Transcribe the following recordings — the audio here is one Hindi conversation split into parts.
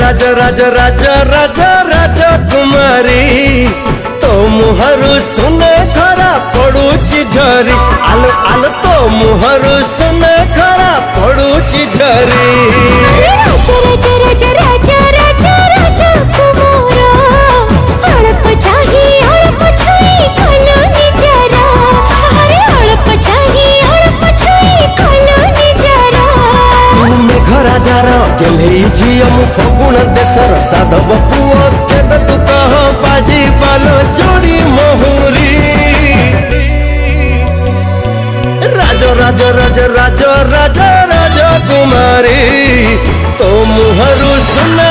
राजा राजा राजा राजा राजा कुमारी तो मुहरु सुने खरा पड़ुची झरी आल आल तो मुहरु सुने खरा पड़ुची झरी ଓହ୍ଲେଇ ଝିଅ ମୁଁ ଫଗୁଣ ଦେଶର ସାଧବ ପୁଅ କେବେ ତୁ କହ ବାଜି ପାଲ ଚୋରି ମହୁରୀ ରାଜ ରାଜ ରାଜ ରାଜ ରାଜ ରାଜ କୁମାରୀ ତୋ ମୁହଁରୁ ସୁନା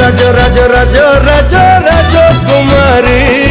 राजो राजो राजो राजो राजो राजो कुमारी